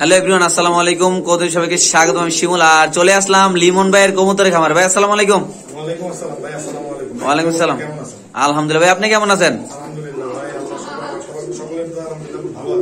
Hello everyone আসসালামু আলাইকুম। কৌতুক সবাইকে স্বাগত আমি শিমুল। আর চলে আসলাম লিমন ভাইয়ের কবুতরের খামার। ভাই আসসালামু আলাইকুম। ওয়ালাইকুম আসসালাম ভাই আসসালামু আলাইকুম। ওয়ালাইকুম আসসালাম। আলহামদুলিল্লাহ ভাই আপনি কেমন আছেন?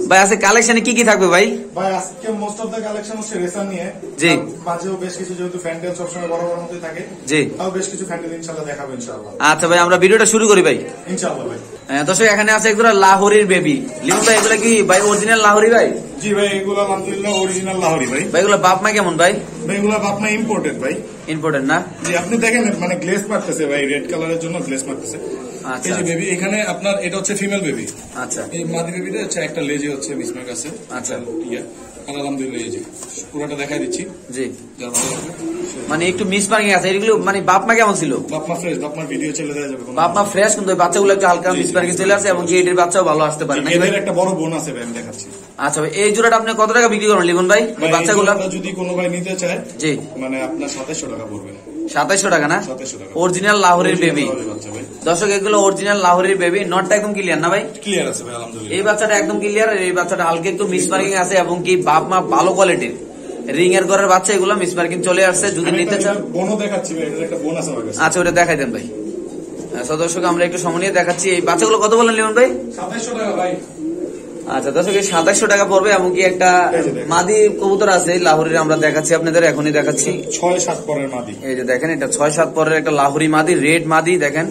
ভাই আজকে কালেকশনে কি কি থাকবে ভাই? ভাই আজকে মোস্ট অফ দ্য কালেকশন হচ্ছে রেসার নিয়ে। জি। মাঝেও বেশ কিছু যেহেতু ফ্যান্টেল সবসময় বড় বড় মতোই থাকে জি। তাও বেশ কিছু ফ্যান্টেল ইনশাআল্লাহ দেখাবো ইনশাআল্লাহ আচ্ছা ভাই আমরা ভিডিওটা শুরু করি ভাই। ইনশাআল্লাহ ভাই। দর্শক এখানে আছে একদম লাহোরির বেবি লিমন ভাই এগুলো কি ভাই অরিজিনাল লাহোরি ভাই? জি ভাই এগুলো আলহামদুলিল্লাহ অরিজিনাল লাহোরি ভাই। ভাই এগুলো বাপ মা কেমন ভাই? ভাই এগুলো আপনার ইম্পোর্টেড ভাই। ইম্পর্টেন্ট না? জি আপনি দেখেন মানে গ্লেস মারতেছে ভাই রেড কালারের জন্য গ্লেস মারতেছে। এই যে বেবি এখানে আপনার এটা হচ্ছে ফিমেল বেবি আচ্ছা। এই মাদি বেবিতে হচ্ছে একটা লেজে হচ্ছে আচ্ছা। ইয়া। আলহামদুলিল্লাহ এই যে। পুরোটা দেখাই দিচ্ছি। জি। যার ভালো লাগবে। সে- মানে একটু মিস মার্কিং আছে এগুলো মানে বাপ মা কেমন ছিল? বাপমা ফ্রেশ বাপমার ভিডিও চলে দেওয়া যাবে বাপ মা ফ্রেশ কিন্তু বাচ্চাগুলো একটু হালকা মিস মার্কিং চলে আসে এবং এটির বাচ্চাও ভালো আসতে পারে এদের একটা বড় বোন আছে ভাই আমি দেখাচ্ছি। আচ্ছা ভাই এই জোড়াটা আপনি কত টাকা বিক্রি করেন লিমন ভাই? বাচ্চাগুলো? যদি কোনো ভাই নিতে চায় জি। মানে আপনার সাতাশশো টাকা পড়বে। সাতাইশশো টাকা না? অরিজিনাল লাহোরের বেবি দর্শক এগুলো অরিজিনাল লাহোরের বেবি নটটা একদম ক্লিয়ার না ভাই? ক্লিয়ার আছে ভাই আলহামদুলিল্লাহ। এই বাচ্চাটা একদম ক্লিয়ার এই বাচ্চাটা হালকা একটু মিস মার্কিং আছে এবং কি বাপ মা ভালো কোয়ালিটির রিং এর ঘরের বাচ্চা এগুলো মিস মার্কিং চলে আসছে। যদি নিতে চান বোনও দেখাচ্ছি ভাই এটার একটা বোন আছে আমার কাছে। আচ্ছা ওটা দেখাই দেন ভাই। দর্শক আমরা একটু সময় নিয়ে দেখাচ্ছি। এই বাচ্চাগুলো কত বললেন লিমন ভাই? সাতাশশো টাকা ভাই। আচ্ছা দর্শক সাতাশশো টাকা পড়বে এমনকি একটা। মাদি কবুতর আছে লাহোরের আমরা দেখাচ্ছি আপনাদের এখনই দেখাচ্ছি। ছয় সাত পরের মাদি। এই যে দেখেন এটা ছয় সাত পরের একটা লাহোরি মাদি রেড মাদি দেখেন।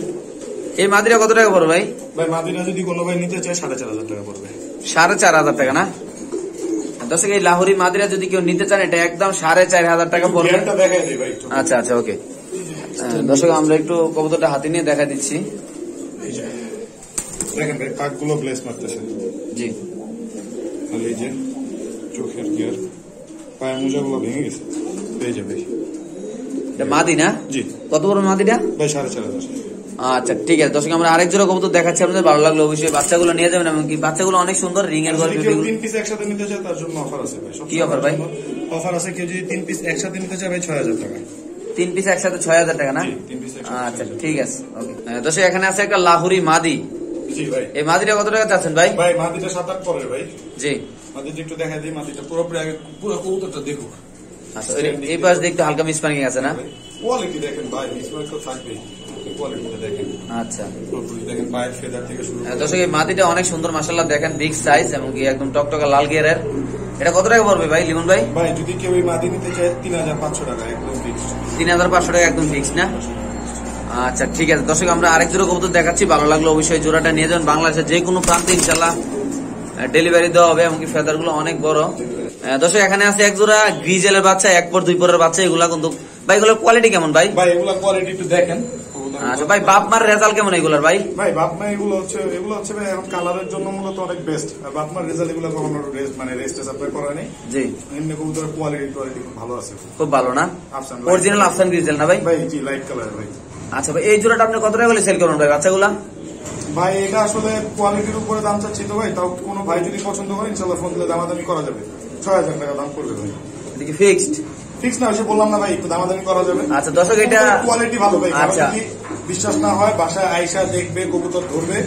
এই মাদিরা কত টাকা পড়বে ভাই? ভাই মাদিটা যদি কোনো ভাই নিতে চায় সাড়ে চার হাজার টাকা পড়বে। সাড়ে চার হাজার টাকা না? দর্শক এই লাহোরি মাদিরা যদি কেউ নিতে চান এটা একদম সাড়ে চার হাজার টাকা পড়বে। গিয়ারটা দেখাই দিই ভাই একটু। আচ্ছা আচ্ছা ওকে। দর্শক আমরা একটু কবুতরটা হাতে নিয়ে দেখা দিচ্ছি। এই যে। দেখেন ভাই কাকগুলো ব্লেস মারতেছে। জি। আর এই যে চোখের গিয়ার পায়ের মোজাগুলো ভেঙে গেছে এটা মাদি না? জি। কত বড় মাদিটা? ভাই সাড়ে চার হাজার। আচ্ছা ঠিক আছে দর্শক আমরা আরেক জোড়া কবুতর দেখাচ্ছি আপনাদের ভালো লাগল অবশ্যই বাচ্চাগুলো নিয়ে যাবেন এমনকি বাচ্চাগুলো অনেক সুন্দর রিং এর যদি তিন পিস একসাথে নিতে চায় তার জন্য অফার আছে ভাই। কি offer ভাই? অফার আছে কেউ যদি তিন পিস একসাথে নিতে চায় ভাই ছয় হাজার টাকা। তিন পিস একসাথে ছয় হাজার টাকা না? আচ্ছা 6,000 ঠিক আছে ওকে দর্শক এখানে আছে একটা লাহুরি মাদি। জি ভাই। এই মাদিটা কত টাকা চাচ্ছেন ভাই? ভাই মাদিটা সাত আট পরের ভাই। জি। মাদিটা একটু দেখা দিই মাদিটা পুরোপুরি আগে পুরো কবুতরটা দেখুক। আচ্ছা এই পাশ দেখতে হালকা আছে না? কোয়ালিটি দেখেন ভাই মিসমার্ক তো থাকবেই আচ্ছা। এই মাদিটা অনেক সুন্দর মাসাল্লাহ দেখেন বিগ সাইজ এবং একদম টকটকা লাল গিয়ারের এটা কত টাকা পড়বে ভাই লিমন ভাই? ভাই যদি কেউ এই মাদি নিতে চায় তিন হাজার পাঁচশো টাকা একদম ফিক্সড তিন হাজার পাঁচশো টাকা একদম ফিক্স না? আচ্ছা ঠিক আছে। দর্শক আমরা আরেক জোড়া কবুতর দেখাচ্ছি ভালো লাগল অবশ্যই জোড়াটা নিয়ে যাবেন। বাংলাদেশের যে কোনো প্রান্তে ইনশাল্লাহ ডেলিভারি দেওয়া হবে এমনকি ফেদারগুলো অনেক বড়। দর্শক এখানে আছে এক জোড়া গ্রিজেলের বাচ্চা এক পর দুই পরের বাচ্চা এগুলা কিন্তু ভাই এগুলোর কোয়ালিটি কেমন ভাই? ভাই এগুলা কোয়ালিটি একটু দেখেন। আচ্ছা ভাই বাপ মার রেজাল্ট কেমন এগুলার ভাই? ভাই বাপমা এগুলো হচ্ছে এগুলো হচ্ছে ভাই এখন কালারের জন্য মূলত অনেক বেস্ট আর বাপমার রেজাল্ট এগুলো কখনো রেস্ট মানে রেস্ট সাপ্লাই করা নেই জি। এমনি কবুতরের কোয়ালিটি কোয়ালিটি খুব ভালো আছে। খুব ভালো না? আফসান অরিজিনাল আফসান গ্রিজেল না ভাই? ভাই জি লাইট কালার ভাই। আচ্ছা ভাই এই জোড়াটা আপনি কত টাকা করে সেল করবেন ভাই বাচ্চাগুলা? ভাই এটা আসলে কোয়ালিটির উপরে দাম চাচ্ছি তো ভাই তাও কোনো ভাই যদি পছন্দ করে ইনশাল্লাহ ফোন দিলে দামাদামি করা যাবে। ছয় হাজার টাকা দাম পড়বে ভাই। এটা কি ফিক্সড ফিক্স না এসে বললাম না ভাই একটু দামাদামি করা যাবে। আচ্ছা দর্শক এটা কোয়ালিটি ভালো ভাই আচ্ছা। বিশ্বাস না হয় বাসায় আইসা দেখবে কবুতর ধরবে।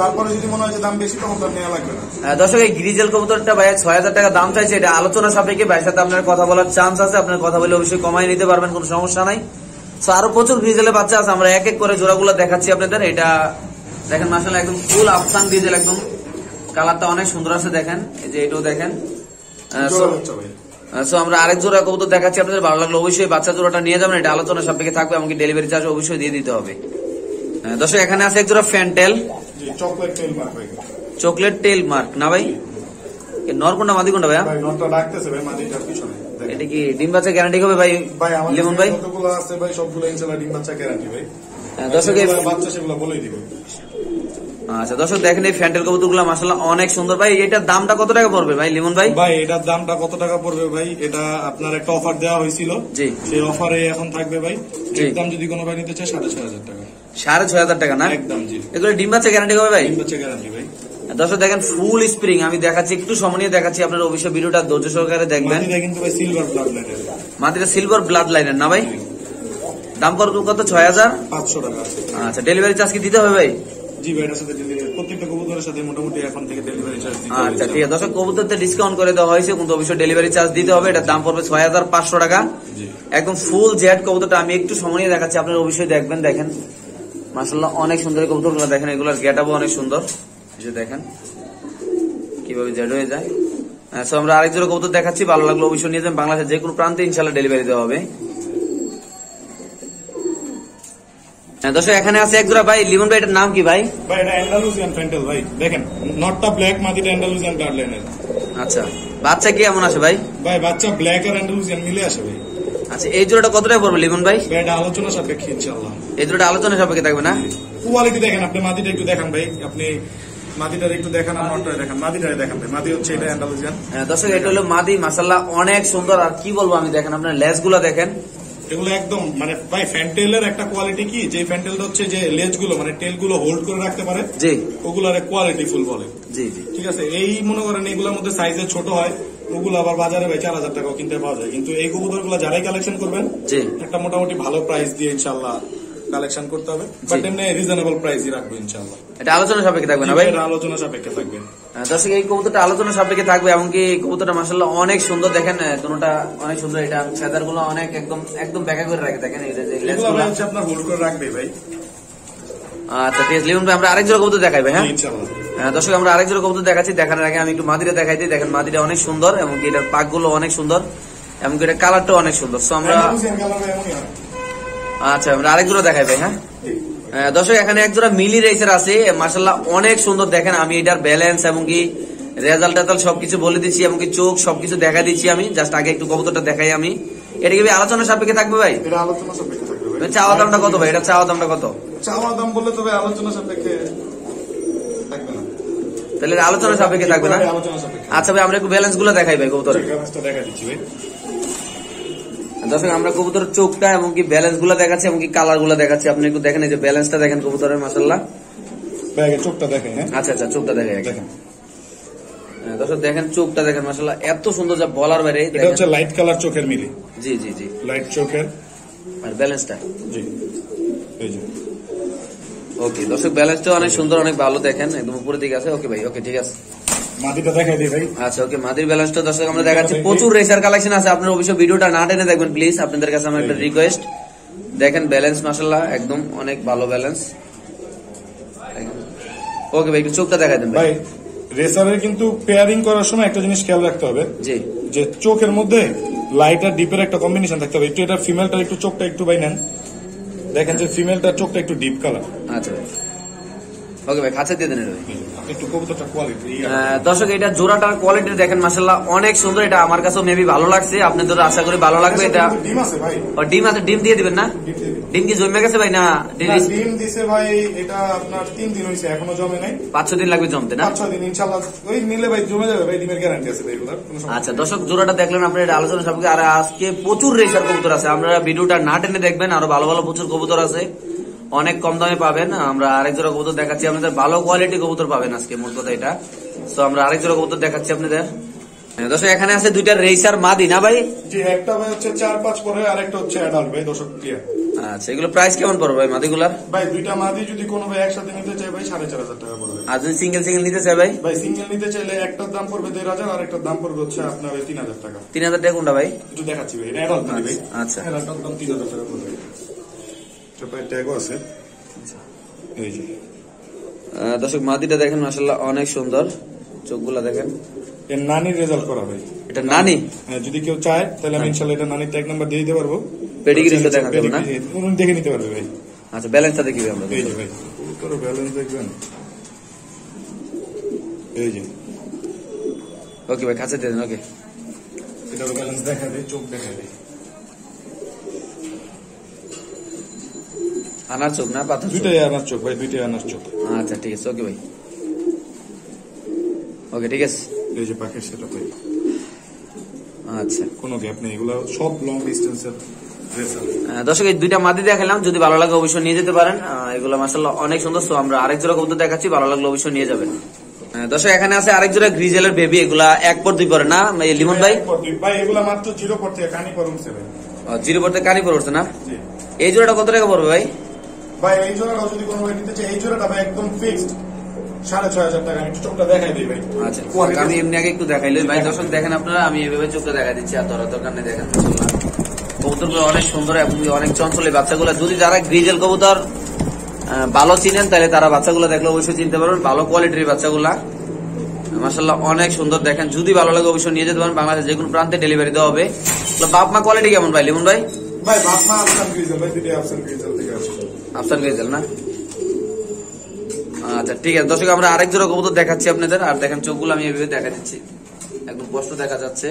তারপরে যদি মনে হয় যে দাম বেশি তখন তার নেওয়া লাগবে না। দর্শক এই গ্রিজেল কবুতরটা ভাই ছয় হাজার টাকা দাম চাইছে এটা আলোচনা সাপেক্ষে ভাইয়ের সাথে আপনার কথা বলার চান্স আছে আপনার কথা বলে অবশ্যই কমাই নিতে পারবেন কোনো সমস্যা নাই। আরও প্রচুর গ্রিজেলের বাচ্চা আছে আমরা এক এক করে জোড়াগুলো দেখাচ্ছি আপনাদের এটা দেখেন মাসাল একদম ফুল আফসান গ্রিজেল একদম কালারটা অনেক সুন্দর আছে দেখেন এই যে এটাও দেখেন। সো আমরা আরেক জোড়া কবুতর দেখাচ্ছি আপনাদের ভালো লাগল অবশ্যই বাচ্চা জোড়াটা নিয়ে যাবেন এটা আলোচনা সাপেক্ষে থাকবে এমনকি ডেলিভারি চার্জ অবশ্যই দিয়ে দিতে হবে। দর্শক এখানে আছে এক জোড়া ফ্যান্টেল চকলেট টেল মার্ক না ভাই? নর কোনটা মাদি কোনটা ভাইয়া? ভাই ডাকতেছে ভাই মাটিটার পিছনে। এটা কি ডিম বাচ্চা গ্যারান্টি হবে ভাই ভাই আমার লিমন ভাই? যতগুলো আছে ভাই সবগুলো ইনশাল্লাহ ডিম বাচ্চা গ্যারান্টি ভাই। হ্যাঁ, দর্শক বাচ্চা সেগুলো বলেই দিব। আচ্ছা দর্শক দেখেন এই ফ্যান্টেল কবুতরগুলো মাসাল্লাহ অনেক সুন্দর। ভাই এটার দামটা কত টাকা পড়বে ভাই লিমন ভাই? ভাই এটার দামটা কত টাকা পড়বে ভাই? এটা আপনার একটা অফার দেওয়া হয়েছিল। জি। সেই অফারে এখন থাকবে ভাই। জি। এর দাম যদি কোনো ভাই নিতে চায় সাড়ে ছয় হাজার টাকা। সাড়ে ছয় হাজার টাকা না? একদম জি। এগুলো ডিম বাচ্চা গ্যারান্টি হবে ভাই? ডিম বাচ্চা গ্যারান্টি ভাই। দর্শক দেখেন ফুল স্প্রিং আমি দেখাচ্ছি একটু সময় নিয়ে দেখাচ্ছি আপনার অবশ্যই ভিডিওটা ধৈর্য সহকারে দেখবেন। সিলভার ব্লাড লাইনের মাটিটা সিলভার ব্লাড লাইনের না ভাই? দাম কত কত? ছয় হাজার? পাঁচশো টাকা আচ্ছা ডেলিভারি চার্জ কি দিতে হবে ভাই? জি ভাই এটার সাথে delivery- প্রত্যেকটা কবুতরের সাথে মোটামুটি এখন থেকে ডেলিভারি চার্জ দিতে আচ্ছা ঠিক আছে। দর্শক কবুতরতে ডিসকাউন্ট করে দেওয়া হয়েছে কিন্তু অবশ্যই ডেলিভারি চার্জ দিতে হবে। এটার দাম পড়বে ছয় হাজার পাঁচশো টাকা। একদম ফুল জেড কবুতরটা আমি একটু সময় নিয়ে দেখাচ্ছি আপনারা অবশ্যই দেখবেন দেখেন। মাসাল্লাহ অনেক সুন্দর কবুতরগুলো দেখেন এগুলোর গেটাবো অনেক সুন্দর। যে দেখেন কীভাবে জেড হয়ে যায়। সো আমরা আরেক জোড়া কবুতর দেখাচ্ছি ভালো লাগল অবশ্যই নিয়ে যাবেন। বাংলাদেশের যে কোনো প্রান্তে ইনশাল্লাহ ডেলিভারি দেওয়া হবে। দর্শক এখানে আছে এক জোড়া ভাই। লিমন ভাই এটার নাম কি ভাই? ভাই এটা অ্যান্ডালুজিয়ান ফ্যান্টেল ভাই। দেখেন নটটা ব্ল্যাক আচ্ছা। বাচ্চা কি এমন আছে ভাই? ভাই বাচ্চা ব্ল্যাক আর মিলে আসে ভাই। আচ্ছা এই জোড়াটা কত টাকা পড়বে লিমন ভাই? এটা আলোচনা সাপেক্ষে ইনশাআল্লাহ। এই জোড়াটা আলোচনা সাপেক্ষে থাকবে না? কোয়ালিটি দেখেন আপনি মাদিটা একটু দেখান ভাই। আপনি মাদিটার একটু দেখান আর নটটা দেখান। মাদিটারে দেখান ভাই। মাদি হচ্ছে এটা অ্যান্ডালুজিয়ান হ্যাঁ, দর্শক এটা হলো মাদি। মাসাল্লাহ অনেক সুন্দর। আর কি বলব আমি দেখেন আপনার লেসগুলা দেখেন। এগুলো একদম মানে ভাই ফ্যান্টেলের একটা কোয়ালিটি কি? যে ফ্যান্টেলটা হচ্ছে যে লেজগুলো মানে টেলগুলো হোল্ড করে রাখতে পারে জি। ওগুলার কোয়ালিটি ফুল বলে। জি জি। ঠিক আছে? এই মনে করেন এগুলোর মধ্যে সাইজে ছোট হয় ওগুলো আবার বাজারে ভাই চার হাজার টাকা কিনতে পাওয়া যায়। কিন্তু এই কবুতরগুলো যারাই কালেকশন করবেন একটা মোটামুটি ভালো প্রাইস দিয়ে ইনশাল্লাহ কালেকশন করতে হবে বাট এমনি রিজনেবল প্রাইসই রাখব ইনশাল্লাহ এটা আলোচনা সাপেক্ষে থাকবে না ভাই? এটা আলোচনা সাপেক্ষে থাকবে। হ্যাঁ, দর্শক এই কবুতরটা আলোচনা সাপেক্ষে থাকবে এমনকি কবুতরটা মাসাল্লাহ অনেক সুন্দর দেখেন কোনটা অনেক সুন্দর এটা ফেদারগুলো অনেক একদম একদম ব্যাকা করে রাখে দেখেন এই যে আপনার হোল্ড করে রাখবে ভাই। আচ্ছা ঠিক আছে ভাই আমরা আরেক জোড়া কবুতর দেখাই ভাই হ্যাঁ? হ্যাঁ, দর্শক আমরা আরেক জোড়া কবুতর দেখাচ্ছি দেখানোর আগে আমি একটু মাদিরা দেখাই দিই দেখেন মাদিরা অনেক সুন্দর এবং এটার পাকগুলো অনেক সুন্দর এবং কি এটার কালারটাও অনেক সুন্দর। সো আমরা আচ্ছা আরেক জোড়া দেখাই ভাই হ্যাঁ? দর্শক এখানে এক জোড়া মিলি রেসার আছে। মার্শাল্লাহ অনেক সুন্দর দেখেন আমি এটার ব্যালেন্স এবং কি রেজাল্ট টেজাল্ট সবকিছু বলে দিচ্ছি এবং কি চোখ সবকিছু দেখা দিচ্ছি আমি। জাস্ট আগে একটু কবুতরটা দেখাই আমি। এটা কি আলোচনা সাপেক্ষে থাকবে ভাই? এটা আলোচনা সাপেক্ষে থাকবে চাওয়া দামটা কত ভাই? এটা চাওয়া দামটা কত? চাওয়া দাম বললে তবে আলোচনা সাপেক্ষে থাকবে না। তাহলে আলোচনা সাপেক্ষে থাকবে না? আচ্ছা ভাই আমরা একটু ব্যালেন্সগুলো দেখাই ভাই কাগজটা দেখা দিচ্ছি ভাই। দর্শক আমরা কবুতরের চোখটা এবং কি ব্যালেন্সগুলা দেখাচ্ছি এবং কি কালারগুলা দেখাচ্ছি। আপনি একটু দেখেন এই যে ব্যালেন্সটা দেখেন কবুতরের মাসাল্লাহ চোখটা দেখেন হ্যাঁ? আচ্ছা আচ্ছা চোখটা দেখে দেখেন। দর্শক দেখেন চোখটা দেখেন মাসাল্লাহ এত সুন্দর যা বলার বাইরে এটা হচ্ছে লাইট কালার চোখের মিলে। জি জি জি। লাইট চোখের। আর ব্যালেন্সটা জি। এই যে। ওকে দর্শক ব্যালেন্সটা অনেক সুন্দর অনেক ভালো দেখেন। একদম উপরের দিকে আছে। ওকে ভাই ওকে ঠিক আছে। মাটিটা দেখাই দিই ভাই। আচ্ছা ওকে মাদির ব্যালেন্সটা দর্শক আমরা দেখাচ্ছি। প্রচুর রেসার কালেকশন আছে। আপনার অবশ্যই ভিডিওটা না টেনে দেখবেন প্লিজ আপনাদের কাছে আমার একটা রিকোয়েস্ট দেখেন ব্যালেন্স মাসাল্লাহ একদম অনেক ভালো ব্যালেন্স ওকে ভাই একটু চোখটা দেখাই দেন ভাই। ভাই রেসারের কিন্তু পেয়ারিং করার সময় একটা জিনিস খেয়াল রাখতে হবে। জি। যে চোখের মধ্যে লাইট আর ডিপের একটা কম্বিনেশন থাকতে হবে। একটু এটা ফিমেলটার একটু চোখটা একটু বাই নেন। দেখেন যে ফিমেলটার চোখটা একটু ডিপ কালার আচ্ছা। ওকে ভাই খাঁচা দিয়ে দেন দর্শক এটা জোড়াটার কোয়ালিটি দেখেন মাসাল্লাহ অনেক সুন্দর। এটা আমার কাছেও মেবি ভালো লাগছে। আপনাদের আশা করি ভালো লাগবে। এটা ডিম আছে ডিম দিয়ে দিবেন না? ডিম কি জমে গেছে ভাই না ডিম দিছে ভাই এটা আপনার তিন দিন হয়েছে এখনও জমে নাই। পাঁচ দিন লাগবে জমতে না? পাঁচ দিন ইনশাল্লাহ ওই নিলে ভাই জমে যাবে ভাই ডিমের গ্যারান্টি আছে ভাই আচ্ছা দর্শক জোড়াটা দেখলেন আপনার এটা আলোচনা সবকে আর আজকে প্রচুর রেসার কবুতর আছে। আপনারা ভিডিওটা না টেনে দেখবেন আরও ভালো ভালো প্রচুর কবুতর আছে। অনেক কম দামে পাবেন। আমরা আরেক জোড়া কবুতর দেখাচ্ছি আপনাদের ভালো কোয়ালিটি কবুতর পাবেন আজকে মোট কথা এটা। তো আমরা আরেক জোড়া কবুতর দেখাচ্ছি আপনাদের। দর্শক এখানে আছে দুইটা রেসার মাদি না ভাই? একটা ভাই হচ্ছে চার পাঁচ পরে আর একটা হচ্ছে অ্যাডাল্ট ভাই দর্শক আচ্ছা এগুলো প্রাইস কেমন পড়বে ভাই মাদিগুলার? ভাই দুইটা মাদি যদি কোনো ভাই একসাথে নিতে চাই ভাই সাড়ে চার হাজার টাকা পড়বে। আর যদি সিঙ্গেল সিঙ্গেল নিতে চাই ভাই? ভাই সিঙ্গেল নিতে চাইলে একটার দাম পড়বে আর একটার দাম পড়বে হচ্ছে আপনার টাকা। কোনটা ভাই? একটু দেখাচ্ছি ভাই এটা অ্যাডাল্ট ভাই। আচ্ছা। অ্যাডাল্টটার দাম তিন হাজার টাকা পড়বে। তারপরে ট্যাগও আছে। এই যে। আহ, দর্শক মাদিটা দেখেন মাসাল্লাহ অনেক সুন্দর। চোখগুলা দেখেন। এর নানির রেজাল্ট করা ভাই। এটা নানি? হ্যাঁ, যদি কেউ চায় তাহলে আমি ইনশাল্লাহ এটা নানির ট্যাগ নাম্বার দিয়ে দিতে পারব। Pedigree টা দেখাতে হবে না? Pedigree, উনি দেখে নিতে পারবে ভাই। আচ্ছা ব্যালেন্সটা দেখিবে আমরা। এই যে ভাই তোর ব্যালেন্স দেখবেন। এই যে। ওকে ভাই কাছে দিয়ে দেন ওকে এটার ব্যালেন্স দেখা দেয় চোখ দেখা দেয় আনার চোখ না পাথর দুইটাই আনার চোখ ভাই দুইটাই আনার চোখ। আচ্ছা ঠিক আছে ওকে ভাই। ওকে ঠিক আছে। এই যে পাখির সেটা ভাই। আচ্ছা। কোনো গ্যাপ নেই এগুলো সব লং ডিস্টেন্সের দর্শক এই দুইটা মাদি দেখালাম যদি ভালো লাগে অবশ্যই নিয়ে যেতে পারেন। এগুলো মাসাল্লাহ অনেক সুন্দর তো আমরা আরেক জোড়া কবুতর দেখাচ্ছি ভালো লাগলে অবশ্যই নিয়ে যাবেন। দর্শক এখানে আছে আরেক জোড়া গ্রিজেলের বেবি এগুলা এক পর দুই পরে না? লিমন ভাই? ভাই এগুলো মাত্র জিরো পর থেকে কানি আহ, জিরো পড়তে কানি পড়ছে না? এই জোড়াটা কত টাকা পড়বে ভাই? ভাই এই জোড়াটাও যদি কোনো ভাই নিতে চাই এই জোড়াটা ভাই একদম ফিক্সড সাড়ে ছয় হাজার টাকা আমি একটু চোখটা দেখাই দিই ভাই। আচ্ছা আমি এমনি আগে একটু দেখাইলে ভাই দর্শক দেখেন আপনারা আমি এভাবে চোখে দেখা দিচ্ছি আর ধরা দরকার নেই দেখেন। কবুতরগুলো অনেক সুন্দর এবং অনেক চঞ্চল এই বাচ্চাগুলো। যদি যারা গ্রিজেল কবুতর ভালো চিনেন তাহলে তারা বাচ্চাগুলো দেখলে অবশ্যই চিনতে পারবেন। ভালো কোয়ালিটির বাচ্চাগুলা। মাসাল্লাহ অনেক সুন্দর। দেখেন যদি ভালো লাগে অবশ্যই নিয়ে যেতে পারেন। বাংলাদেশ যে কোনো প্রান্তে ডেলিভারি দেওয়া হবে। তো বাপ মা কোয়ালিটি কেমন ভাই? লিমন ভাই? ভাই বাপমা গ্রিজেল ভাই আফসান গ্রিজেল থেকে আফসান গেজেল না? আচ্ছা ঠিক আছে। দর্শক আমরা আরেক জোড়া কবুতর দেখাচ্ছি আপনাদের। আর দেখেন চোখগুলো আমি এভাবে দেখা দিচ্ছি। একদম স্পষ্ট দেখা যাচ্ছে।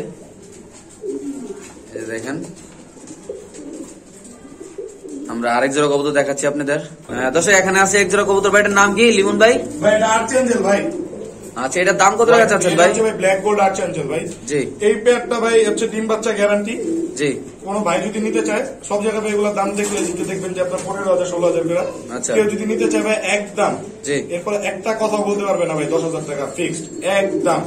দেখেন। আমরা আরেক জোড়া কবুতর দেখাচ্ছি আপনাদের। আহ, দর্শক এখানে আছে এক জোড়া কবুতর। ভাইটার নাম কি? লিমন ভাই? ভাই আচ্ছা এটার দাম কত টাকা চাচ্ছেন ভাই? ব্ল্যাক গোল্ড আর্চেঞ্জেল ভাই। জি। এই পেয়ারটা ভাই হচ্ছে ডিম বাচ্চা গ্যারান্টি জি। কোনো ভাই যদি নিতে চায় সব জায়গায় এগুলোর দাম দেখলে যেটা দেখবেন যে আপনার পনেরো হাজার ষোলো হাজার টাকা আচ্ছা। কেউ যদি নিতে চায় ভাই একদম জি। এরপরে একটা কথা বলতে পারবে না ভাই দশ হাজার টাকা ফিক্সড একদম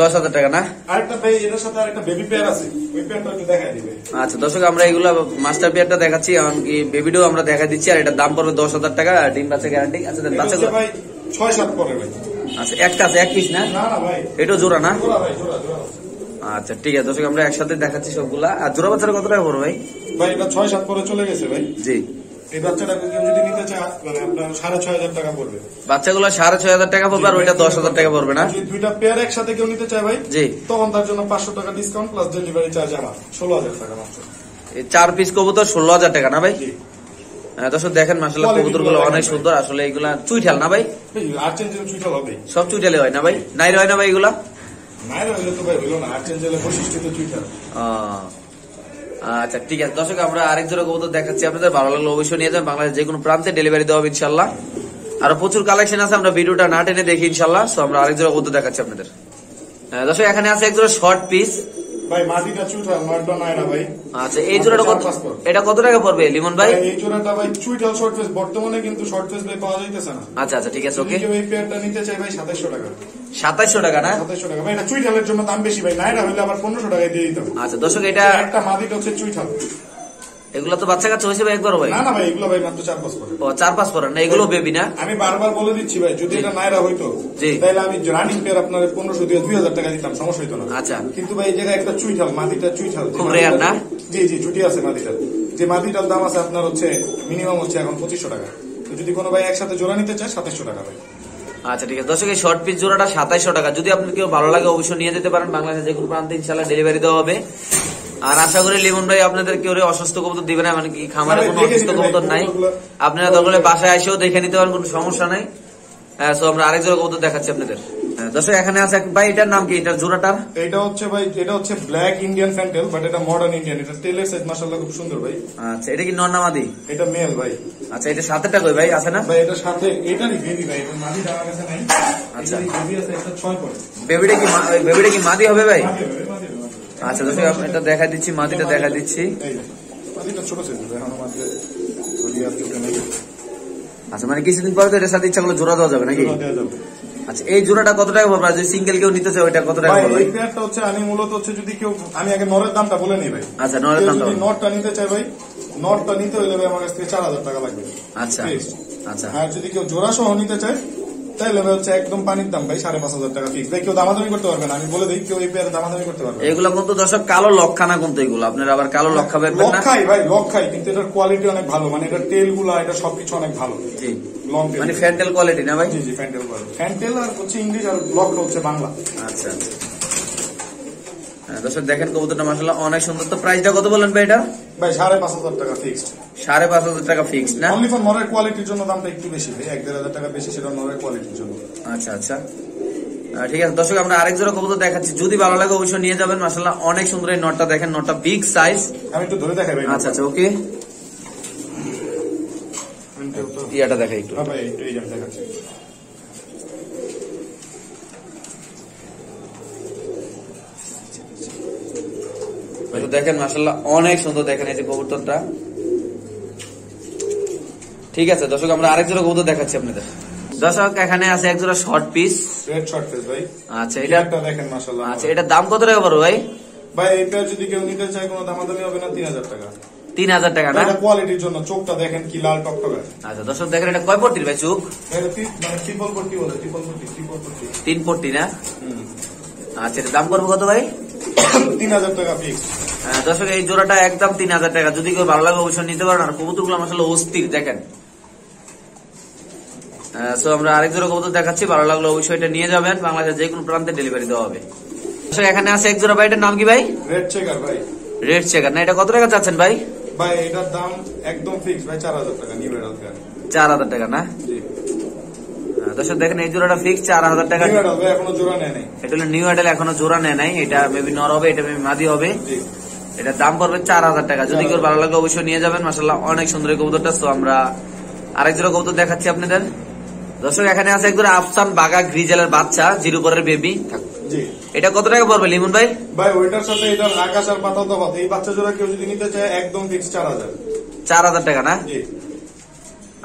দশ হাজার টাকা না? আরেকটা ভাই এটার সাথে আরেকটা বেবি পেয়ার আছে। ওই পেয়ারটা একটু দেখাই দিবে। আচ্ছা দর্শক আমরা এগুলো মাস্টার পেয়ারটা দেখাচ্ছি এমনকি আমরা দেখা দিচ্ছি আর এটার দাম পড়বে দশ হাজার টাকা আর ডিম বাচ্চা গ্যারান্টি আচ্ছা এটা ভাই ছয় সাত পরে ভাই। আচ্ছা একটা আছে এক পিস না? না না ভাই। এটাও জোড়া না? জোড়া ভাই জোড়া জোড়া। আচ্ছা ঠিক আছে দর্শক আমরা একসাথে দেখাচ্ছি সবগুলা। আর জোড়া বাচ্চারা কত টাকা পড়বে ভাই? ভাই এটা ছয় সাত পরে চলে গেছে ভাই। জি। এই বাচ্চাটাকে কেউ যদি নিতে চায় মানে আপনার সাড়ে ছয় হাজার টাকা পড়বে। বাচ্চাগুলো সাড়ে ছয় হাজার টাকা পড়বে আর ওইটা দশ হাজার টাকা পড়বে না? দুইটা পেয়ার একসাথে কেউ নিতে চায় ভাই জি। তখন তার জন্য পাঁচশো টাকা ডিসকাউন্ট প্লাস ডেলিভারি চার্জ আমার ষোলো হাজার টাকা মাত্র। চার পিস কবুতর ষোলো হাজার টাকা না ভাই? হ্যাঁ, দর্শক দেখেন মাসাল্লাহ Quality কবুতরগুলো অনেক সুন্দর আসলে এগুলা চুইঠাল না ভাই? সব চুইঠালে হয় না ভাই? নাইরে হয় না ভাই এগুলা? আচ্ছা ঠিক আছে। দর্শক, আমরা আরেক জোড়া কবুতর দেখাচ্ছি। আপনাদের ভালো লাগল অবশ্যই নিয়ে যাবেন। বাংলাদেশ যে কোনো প্রান্তে ডেলিভারি দেওয়া হবে ইনশাল্লাহ আরও প্রচুর কালেকশন আছে, আমরা ভিডিওটা না টেনে দেখি ইনশাল্লাহ তো আমরা আরেক জোড়া কবুতর দেখাচ্ছি আপনাদের। দর্শক, এখানে আছে এক জোড়া শর্ট পিস ভাই মাটিটা চুইটাল নয়টা নাইরা ভাই। আচ্ছা এই জোড়াটা কত চার পাঁচ পর। এটা কত টাকা পড়বে লিমন ভাই? ভাই, এই জোড়াটা ভাই চুইটাল শর্ট ফেস বর্তমানে কিন্তু শর্ট ফেস ভাই পাওয়া যাইতেছে না। আচ্ছা আচ্ছা ঠিক আছে ওকে এই পেয়ারটা নিতে চাই ভাই সাতাইশশো টাকা। সাতাইশশো টাকা না? টাকা। ভাই এটা চুইটালের জন্য দাম বেশি ভাই নাইরা হইলে আবার পনেরোশো টাকায় দিয়ে দিতাম আচ্ছা দর্শক এটা একটা মাদিটা হচ্ছে চুইটাল এগুলো তো বাচ্চা কাচ্চা হয়েছে ভাই একবার ভাই? না না ভাই এগুলো ভাই মাত্র চার পাঁচ ও চার পাঁচ পরেন না এগুলো বেবি না? আমি বারবার বলে দিচ্ছি ভাই যদি এটা নাইরা হইতো তাহলে আমি রানিং পেয়ার আপনার পনেরোশো দিয়ে দুই হাজার টাকা দিতাম সমস্যা হইতো না। আচ্ছা। কিন্তু ভাই এই জায়গায় একটা চুইঠাল মাদিটা চুইঠাল খুব rare না? জি জি ছুটি আছে মাদিটার যে মাটিটার দাম আছে আপনার হচ্ছে মিনিমাম হচ্ছে এখন পঁচিশশো টাকা। যদি কোনো ভাই একসাথে জোড়া নিতে চায় সাতাশশো টাকা ভাই। আচ্ছা ঠিক আছে। দর্শক এই শর্ট পিস জোড়াটা সাতাইশশো টাকা। যদি আপনার কেউ ভালো লাগে অবশ্যই নিয়ে যেতে পারেন। বাংলাদেশে যে কোনো প্রান্তে ইনশাল্লাহ ডেলিভারি দেওয়া হবে। আর আশা করি লিমন ভাই আপনাদের কেউ অসুস্থ কবুতর দিবে না? মানে কি খামারে কোনো অসুস্থ কবুতর নাই? আপনারা দরকার বাসায় এসেও দেখে নিতে পারেন কোনো সমস্যা নাই। সো আমরা আরেক জোড়া কবুতর দেখাচ্ছি আপনাদের। দর্শক এখানে আছে ভাই এটার নাম কি? এটার জোড়াটার? এটা হচ্ছে ভাই এটা হচ্ছে ব্ল্যাক ইন্ডিয়ান ফ্যান্টেল বাট এটা মডার্ন ইন্ডিয়ান এটা সাইজ খুব সুন্দর ভাই। আচ্ছা এটা কি এটা মেল ভাই। আচ্ছা এটা সাতেরটা কই ভাই? আছে না? ভাই এটার সাথে এটারই বেবি ভাই এটা মাদি নাই। আচ্ছা। বেবি আছে বেবিটা কি বেবিটা কি মাদি হবে ভাই? মাদি হবে। আচ্ছা আপনি এটা দেখা দিচ্ছি মাদিটা দেখা দিচ্ছি। আচ্ছা মানে কিছুদিন পরে তো এটার সাথে ইচ্ছা করলে জোড়া দেওয়া যাবে নাকি? আচ্ছা এই জোড়াটা কত টাকা পড়বে? যদি সিঙ্গেল কেউ নিতে চায় ওইটা কত টাকা পড়বে? এই পেয়ারটা হচ্ছে আমি মূলত হচ্ছে যদি কেউ আমি আগে নরের দামটা বলে নিই ভাই। আচ্ছা, নরের দামটা যদি। নটটা নিতে চায় ভাই নটটা নিতে হইলে ভাই আমার কাছ থেকে চার হাজার টাকা লাগবে। আচ্ছা আচ্ছা। আর যদি কেউ জোড়া সহ নিতে চায় তাহলে হচ্ছে একদম পানির দাম ভাই সাড়ে পাঁচ হাজার টাকা ফিক্স ভাই কেউ দামাদামি করতে পারবে না আমি বলে দিই কেউ এই পেয়ারে দামাদামি করতে পারবে এগুলো কিন্তু দর্শক কালো লক্ষানা কিন্তু এগুলো। আপনার আবার কালো লক্ষা পাবেন না? লক্ষাই ভাই লক্ষাই কিন্তু এটার কোয়ালিটি অনেক ভালো মানে এটার তেলগুলা এটা সবকিছু অনেক ভালো। জি। লং মানে ফ্যান্টেল কোয়ালিটি না ভাই? জি জি ফ্যান্টেল ফ্যান্টেল আর হচ্ছে ইংলিশ আর লক্ষ হচ্ছে বাংলা। আচ্ছা। হ্যাঁ, দর্শক দেখেন কবুতরটা মাসাল্লাহ অনেক সুন্দর। তো প্রাইসটা কত বলেন ভাই এটা? ভাই সাড়ে পাঁচ হাজার টাকা ফিক্সড সাড়ে পাঁচ হাজার টাকা ফিক্স না? অনলি ফর নরের কোয়ালিটির জন্য দামটা একটু বেশি ভাই। এক দেড় হাজার টাকা বেশি সেটা নরের কোয়ালিটির জন্য। আচ্ছা আচ্ছা। ঠিক আছে দর্শক আমরা আরেক জোড়া কবুতর দেখাচ্ছি। যদি ভালো লাগে অবশ্যই নিয়ে যাবেন। মাসাল্লাহ অনেক সুন্দর এই নটটা দেখেন। নটটা বিগ সাইজ আমি একটু ধরে দেখাই ভাই আচ্ছা আচ্ছা ওকে ইয়াটা দেখাই একটু। হ্যাঁ ভাই একটু এই যে দেখাচ্ছি। দেখেন মাসাল্লাহ অনেক সুন্দর দেখেন এই যে কবুতরটা। ঠিক আছে দর্শক আমরা আরেক জোড়া কবুতর দেখাচ্ছি আপনাদের। দর্শক এখানে আছে এক জোড়া short piece red short face ভাই। আচ্ছা এটা এটা দেখেন মাশাআল্লাহ। আচ্ছা এটার দাম কত টাকা পড়বে ভাই? ভাই এটা যদি কেউ নিতে চায় কোনো দামাদামি হবে না তিন হাজার টাকা। তিন হাজার টাকা না? কোয়ালিটির জন্য চোখটা দেখেন কি লাল টকটকা। আচ্ছা দর্শক দেখেন এটা কয় পট্টির ভাই এটা তি- মানে তিন পট্টি না? আচ্ছা দাম করব কত ভাই? তিন হাজার টাকা ফিক্স দর্শক এই জোড়াটা একদম তিন হাজার টাকা। যদি কেউ ভালো লাগে অবশ্যই নিতে পারেন। আর কবুতরগুলো আসলে অস্থির দেখেন। সো আমরা আরেক জোড়া কবুতর দেখাচ্ছি ভালো লাগল অবশ্যই এটা নিয়ে যাবেন। বাংলাদেশের যে কোনো প্রান্তে ডেলিভারি দেওয়া হবে। এখানে আছে এক জোড়া ভাই এটার নাম কি ভাই? রেড চেকার ভাই। রেড চেকার না এটা কত টাকা চাচ্ছেন ভাই? ভাই এটার দাম একদম ফিক্স ভাই চার হাজার টাকা নিউ ফ্যান চার হাজার টাকা না? জি। দর্শক দেখেন এই জোড়াটা ফিক্স চার হাজার টাকা। নিউ ভাই এখনও জোড়া নেয় নাই। এটা হলো নিউ অ্যাডেল এখনও জোড়া নেয় নাই। এটা মেবি নর হবে এটা মেবি মাদি হবে। জি। এটার দাম পড়বে চার হাজার টাকা। যদি কেউ ভালো লাগে অবশ্যই নিয়ে যাবেন। মাসাল্লাহ অনেক সুন্দর এই কবুতরটা। তো আমরা আরেক জোড়া কবুতর দেখাচ্ছি আপনাদের। দর্শক এখানে আছে একজন আফসান বাগা গ্রিজেলের বাচ্চা জিরো পরের বেবি এটা কত টাকা পড়বে লিমন ভাই? ভাই ওইটার সাথে এটার আকাশ আর পাতা তফাৎ এই বাচ্চা জোড়া কেউ যদি নিতে চায় একদম ফিক্স চার হাজার। চার হাজার টাকা না? জি।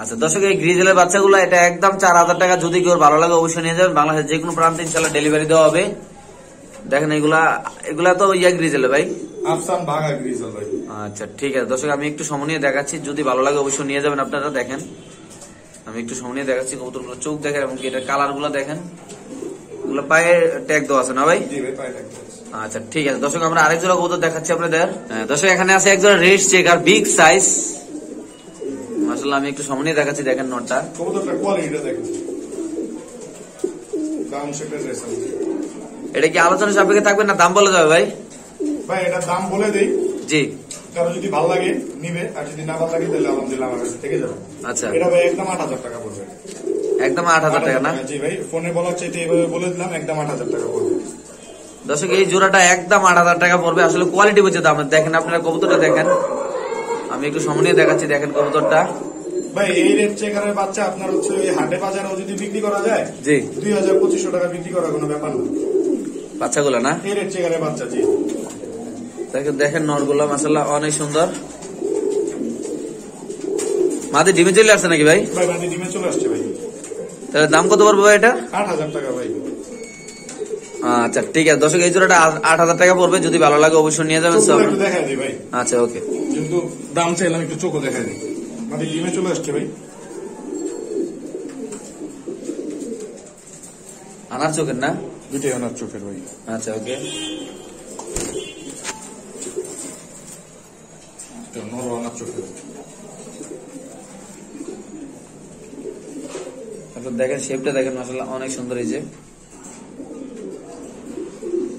আচ্ছা দর্শক এই গ্রিজেলের বাচ্চাগুলো এটা একদম চার হাজার টাকা। যদি কেউ ভালো লাগে অবশ্যই নিয়ে যাবেন। বাংলাদেশের যে কোনো প্রান্তে ইনশাল্লাহ ডেলিভারি দেওয়া হবে। দেখেন এগুলা এগুলা তো ইয়া গ্রিজেলে ভাই। আফসান ভাগা গ্রিজল ভাই। আচ্ছা ঠিক আছে। দর্শক আমি একটু সময় নিয়ে দেখাচ্ছি। যদি ভালো লাগে অবশ্যই নিয়ে যাবেন আপনারা দেখেন। আমি একটু সময় নিয়ে দেখাচ্ছি কবুতরগুলো চোখ দেখেন এবং এটার কালারগুলো দেখেন। এগুলো পায়ে ট্যাগ দেওয়া আছে না ভাই? আচ্ছা ঠিক আছে। দর্শক আমরা আরেক জোড়া কবুতর দেখাচ্ছি আপনাদের। দর্শক এখানে আছে এক জোড়া রেড চেক আর বিগ সাইজ মাসাল্লাহ আমি একটু সময় নিয়ে দেখাচ্ছি দেখেন নটটা। কবুতরটার কোয়ালিটিটা দেখুন। এটা কি আলোচনা সাপেক্ষে থাকবে না দাম বলে যাবে ভাই? ভাই এটার দাম বলে দেই। জি। কারও যদি ভালো লাগে নিবে। আর যদি না ভালো লাগে তাহলে আলহামদুলিল্লাহ আমার কাছে থেকে যাবে। আচ্ছা। এটা ভাই একদম আট হাজার টাকা পড়বে। একদম আট হাজার টাকা না? জি ভাই ফোনে বলার চাইতে এইভাবে বলে দিলাম একদম আট হাজার টাকা পড়বে। দর্শক এই জোড়াটা একদম আট হাজার টাকা পড়বে। আসলে কোয়ালিটি বুঝে দাম। দেখেন আপনারা কবুতরটা দেখেন। আমি একটু সময় দেখাচ্ছি দেখেন কবুতরটা। ভাই এই রেট চেকারের বাচ্চা আপনার হচ্ছে ওই হাটে বাজারেও যদি বিক্রি করা যায় জি। দুই হাজার পঁচিশশো টাকা বিক্রি করার কোনো ব্যাপার না। বাচ্চাগুলো না? এই রেট চেকারের বাচ্চা জি। দেখেন দেখেন নরগুলো মাসাল্লাহ অনেক সুন্দর। মাদি ডিমে চলে আসছে নাকি ভাই? ডিমে চলে আসছে ভাই। তাহলে দাম কত পড়বে ভাই এটা? আট হাজার টাকা ভাই। আচ্ছা ঠিক আছে। দর্শক এই জোড়াটা আট হাজার টাকা পড়বে। যদি ভালো লাগে অবশ্যই নিয়ে যাবেন আচ্ছা ওকে কিন্তু দাম চাইলাম একটু চোখও দেখা দিই। বাদি ডিমে চলে আসছে ভাই। আনার চোখের না? দুটোই আনার চোখের ভাই। আচ্ছা ওকে ওনার চোখের তারপর দেখেন শেপটা দেখেন মাসাল্লাহ অনেক সুন্দর হয়েছে